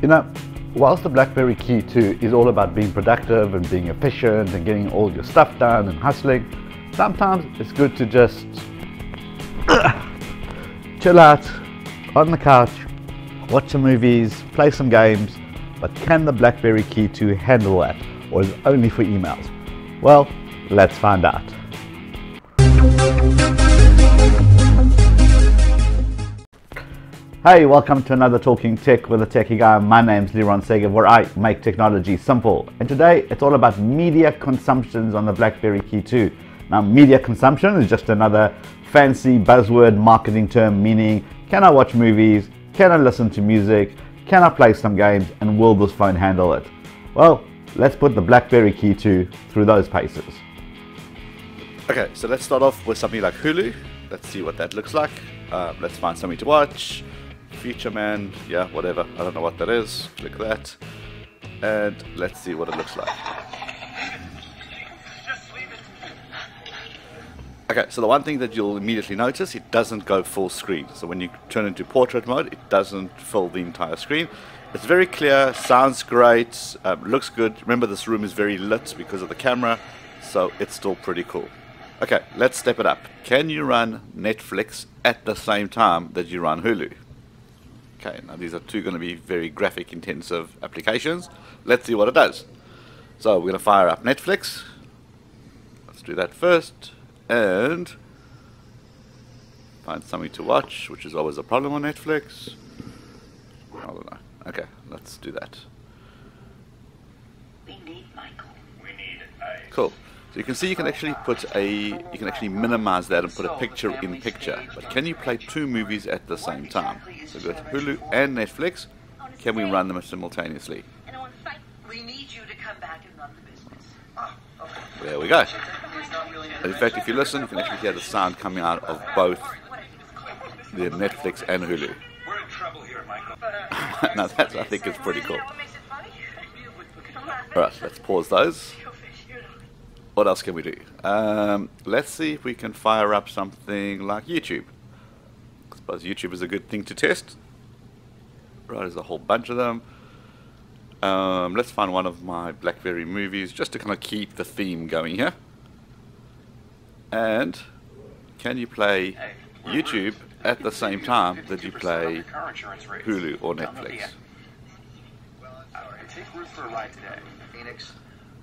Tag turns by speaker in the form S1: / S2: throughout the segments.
S1: You know, whilst the BlackBerry Key 2 is all about being productive and being efficient and getting all your stuff done and hustling, sometimes it's good to just chill out on the couch, watch some movies, play some games, but can the BlackBerry Key 2 handle that or is it only for emails? Well, let's find out. Hey, welcome to another Talking Tech with a Techie Guy. My name's Liron Segev, where I make technology simple. And today it's all about media consumptions on the BlackBerry Key 2. Now, media consumption is just another fancy buzzword marketing term meaning can I watch movies? Can I listen to music? Can I play some games? And will this phone handle it? Well, let's put the BlackBerry Key 2 through those paces.
S2: Okay, so let's start off with something like Hulu. Let's see what that looks like. Uh, let's find something to watch. Feature Man, yeah, whatever. I don't know what that is. Click that. And let's see what it looks like. Okay, so the one thing that you'll immediately notice, it doesn't go full screen. So when you turn into portrait mode, it doesn't fill the entire screen. It's very clear, sounds great, um, looks good. Remember this room is very lit because of the camera, so it's still pretty cool. Okay, let's step it up. Can you run Netflix at the same time that you run Hulu? Okay, now these are two going to be very graphic intensive applications. Let's see what it does. So we're going to fire up Netflix. Let's do that first. And find something to watch, which is always a problem on Netflix. I don't know. Okay, let's do that.
S3: We need Michael.
S4: We need a
S2: Cool. So you can see you can actually put a, you can actually minimize that and put a picture in picture. But can you play two movies at the same time? So go to Hulu and Netflix. Can we run them simultaneously?
S3: And I want to fight. We need you to come back and run the business.
S4: Oh, okay.
S2: There we go.
S4: There's not really
S2: In fact, if you listen, you can actually hear the sound coming out of both the Netflix and Hulu.
S4: We're in trouble here, Michael.
S2: now that I think is pretty cool.
S3: What makes it funny?
S2: Alright, let's pause those. What else can we do? Um, let's see if we can fire up something like YouTube. I suppose YouTube is a good thing to test. Right, there's a whole bunch of them. Um, let's find one of my BlackBerry movies just to kind of keep the theme going here. And can you play YouTube at the same time that you play
S4: car insurance rates.
S2: Hulu or
S4: Don't know
S2: Netflix?
S4: yet. Take Ruth for a ride today. Phoenix,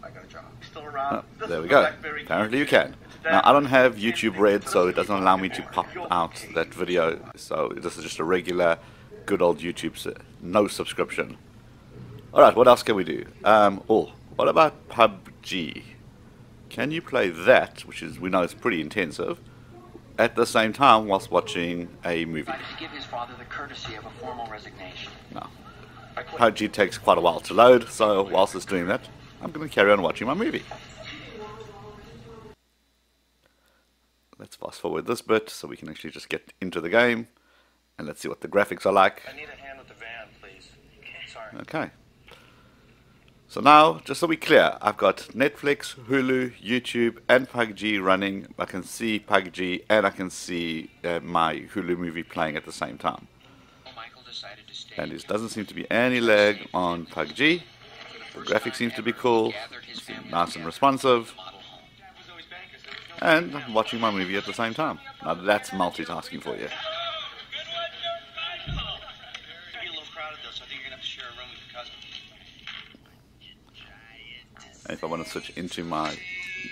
S4: I got a job. Still
S2: Oh,
S4: around? This
S2: there
S4: is
S2: we go. Apparently you can. Now I don't have YouTube Red, so it doesn't allow me to pop out that video. So this is just a regular, good old YouTube, no subscription. All right, what else can we do? Um, oh, what about PUBG? Can you play that, which is we know is pretty intensive, at the same time whilst watching a movie?
S5: decided to give his father the courtesy of a formal resignation.
S2: No. PUBG takes quite a while to load, so whilst it's doing that, I'm going to carry on watching my movie. Let's fast forward this bit so we can actually just get into the game and let's see what the graphics are like.
S4: I need a hand with the van, please. Sorry.
S2: Okay. So now, just so we're clear, I've got Netflix, Hulu, YouTube, and PUBG running. I can see PUBG and I can see uh, my Hulu movie playing at the same time.
S5: Michael decided to stay.
S2: And it doesn't seem to be any lag on PUBG. The graphics seems to be cool, nice and responsive, and I'm watching my movie at the same time. Now that's multitasking for you. And if I want to switch into my,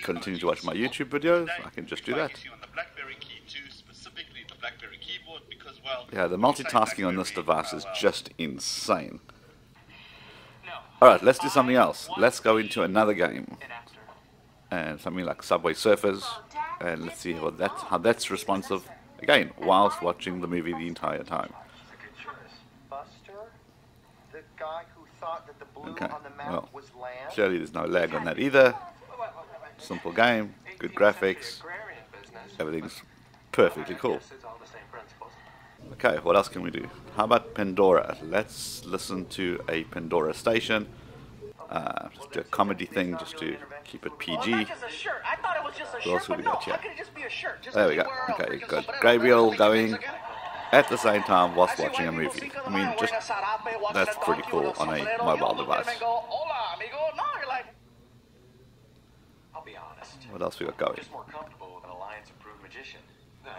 S2: continue to watch my YouTube videos, I can just do that.
S6: on the BlackBerry Key 2, specifically the BlackBerry keyboard, because well,
S2: Yeah, the multitasking on this device is just insane. Alright, let's do something else. Let's go into another game. And something like Subway Surfers. And let's see how that's, how that's responsive. Again, whilst watching the movie the entire time. Okay, well. Clearly there's no lag on that either. Simple game, good graphics, everything's perfectly cool. Okay, what else can we do? How about Pandora? Let's listen to a Pandora station. Uh, just do a comedy thing just to keep it PG.
S3: Well, not just a shirt. I thought it was just a
S2: What
S3: shirt,
S2: else have we got here?
S3: how could it just be a shirt? Just
S2: There we go. Okay, got
S3: whatever.
S2: Gabriel going. at the same time whilst watching a movie. I mean, just that's pretty cool on a mobile device.
S4: I'll be honest.
S2: What else we got going?
S4: Just more comfortable with an alliance approved magician. No.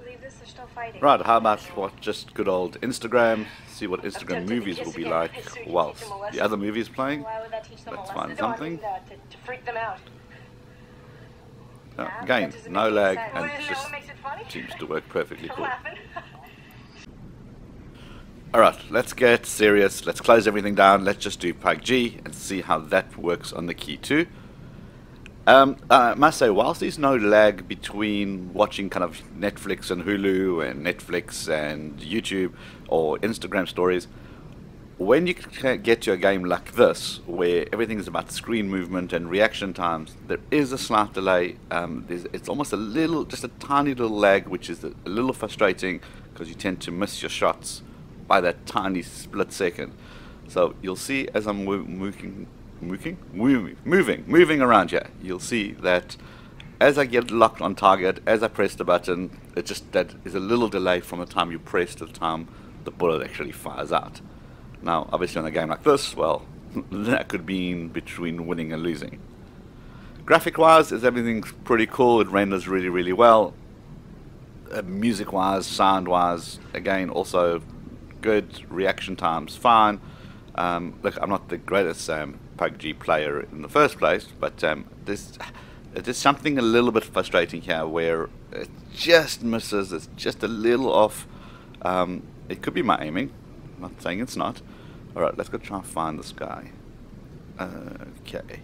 S7: Believe this, they're still fighting.
S2: Right, how about what just good old Instagram? See what Instagram movies will be like whilst the other movie is playing.
S7: Why would that teach them
S2: Let's find something.
S7: No, I mean, to, to freak them out. Yeah,
S2: again, no lag and it just
S7: what makes it funny?
S2: seems to work perfectly cool. Alright, let's get serious. Let's close everything down. Let's just do PUBG and see how that works on the Key 2. Um, I must say, whilst there's no lag between watching kind of Netflix and Hulu and Netflix and YouTube or Instagram stories, when you get to a game like this, where everything is about screen movement and reaction times, there is a slight delay. Um, it's almost a little, just a tiny little lag, which is a little frustrating because you tend to miss your shots by that tiny split second. So you'll see as I'm moving, moving, moving, moving, moving around here, you'll see that as I get locked on target, as I press the button, it just that is a little delay from the time you press to the time the bullet actually fires out. Now, obviously, on a game like this, well, that could mean between winning and losing. Graphic-wise, is everything's pretty cool. It renders really, really well. Uh, music-wise, sound-wise, again, also good. Reaction times, fine. Um, look, I'm not the greatest um, PUBG player in the first place, but um, there's there's something a little bit frustrating here where it just misses. It's just a little off. Um, it could be my aiming. I'm not saying it's not. All right, let's go try and find this guy. Okay.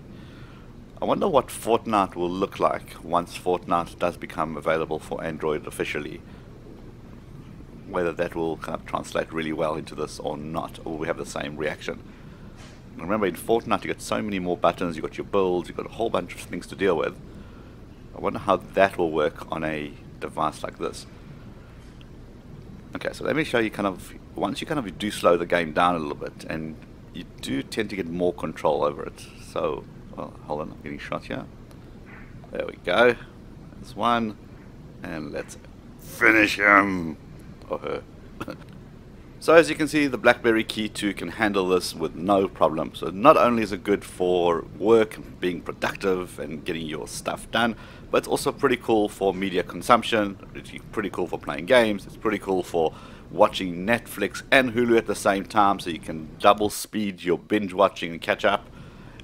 S2: I wonder what Fortnite will look like once Fortnite does become available for Android officially. Whether that will kind of translate really well into this or not, or we have the same reaction. And remember, in Fortnite, you got so many more buttons, you've got your builds, you've got a whole bunch of things to deal with. I wonder how that will work on a device like this. Okay, so let me show you kind of once you kind of do slow the game down a little bit, and you do tend to get more control over it. So, well, hold on, I'm getting shot here. There we go. There's one, and let's finish him or her. so as you can see, the BlackBerry Key 2 can handle this with no problem. So not only is it good for work, and being productive, and getting your stuff done, but it's also pretty cool for media consumption. It's pretty cool for playing games. It's pretty cool for watching Netflix and Hulu at the same time, so you can double speed your binge watching and catch up.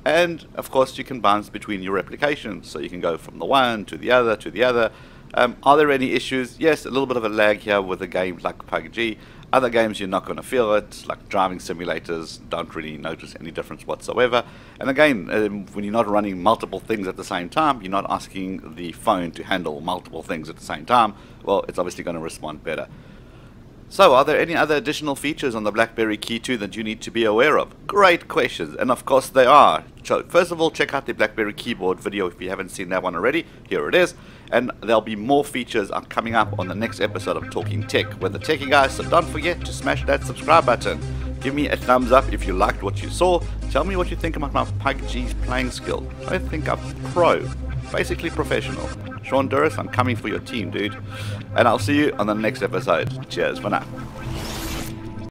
S2: And of course, you can bounce between your applications, so you can go from the one to the other to the other. Um, are there any issues? Yes, a little bit of a lag here with a game like PUBG. Other games you're not going to feel it, like driving simulators, don't really notice any difference whatsoever. And again, um, when you're not running multiple things at the same time, you're not asking the phone to handle multiple things at the same time, well, it's obviously going to respond better. So, are there any other additional features on the BlackBerry Key 2 that you need to be aware of? Great questions, and of course they are. So, first of all, check out the BlackBerry keyboard video if you haven't seen that one already. Here it is. And there'll be more features coming up on the next episode of Talking Tech with the Techie Guys. So don't forget to smash that subscribe button. Give me a thumbs up if you liked what you saw. Tell me what you think about my PUBG's playing skill. I think I'm pro, basically professional. Sean Duras, I'm coming for your team, dude. And I'll see you on the next episode. Cheers for now.